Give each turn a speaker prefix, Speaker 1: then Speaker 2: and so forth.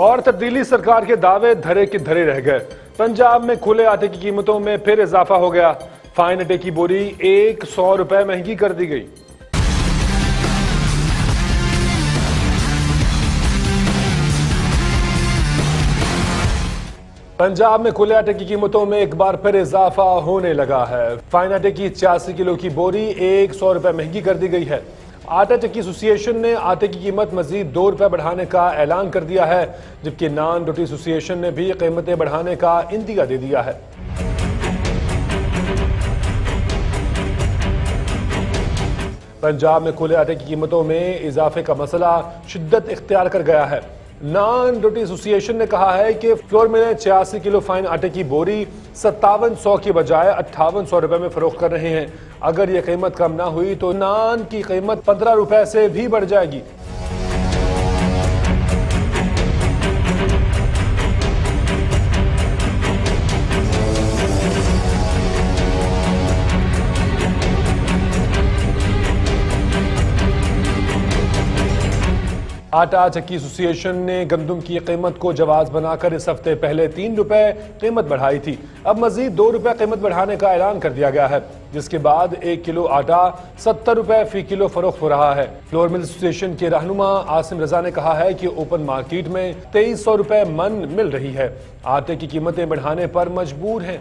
Speaker 1: और तब्दीली सरकार के दावे धरे के धरे रह गए। पंजाब में खुले आटे की कीमतों में फिर इजाफा हो गया। फाइन आटे की बोरी एक सौ रुपए महँगी कर दी गई। पंजाब में खुले आटे की कीमतों में एक बार फिर इजाफा होने लगा है। फाइन आटे की छियासी किलो की बोरी एक सौ रुपए महँगी कर दी गई है। आटा चक्की एसोसिएशन ने आटे की कीमत मजीद दो रुपए बढ़ाने का ऐलान कर दिया है, जबकि नान रोटी एसोसिएशन ने भी कीमतें बढ़ाने का इंदिया दे दिया है। पंजाब में खुले आटे की कीमतों में इजाफे का मसला शिद्दत इख्तियार कर गया है। नान रोटी एसोसिएशन ने कहा है कि फ्लोर में छियासी किलो फाइन आटे की बोरी सत्तावन सौ की बजाय अट्ठावन सौ रुपए में फरोख कर रहे हैं। अगर ये कीमत कम ना हुई तो नान की कीमत पंद्रह रुपए से भी बढ़ जाएगी। आटा चक्की एसोसिएशन ने गंदम की कीमत को जवाज बनाकर इस हफ़्ते पहले तीन रुपए कीमत बढ़ाई थी। अब मजीद दो रुपए कीमत बढ़ाने का ऐलान कर दिया गया है, जिसके बाद एक किलो आटा सत्तर रुपए फ़ी किलो फरोख्त हो रहा है। फ्लोर मिल एसोसिएशन के रहनुमा आसिम रजा ने कहा है कि ओपन मार्केट में तेईस सौ रुपए मन मिल रही है। आटे की कीमतें बढ़ाने पर मजबूर हैं।